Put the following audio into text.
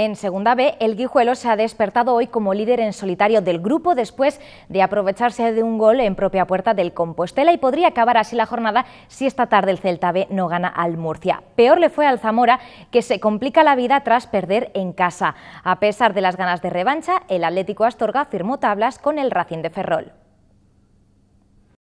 En Segunda B, el Guijuelo se ha despertado hoy como líder en solitario del grupo después de aprovecharse de un gol en propia puerta del Compostela y podría acabar así la jornada si esta tarde el Celta B no gana al Murcia. Peor le fue al Zamora, que se complica la vida tras perder en casa. A pesar de las ganas de revancha, el Atlético Astorga firmó tablas con el Racing de Ferrol.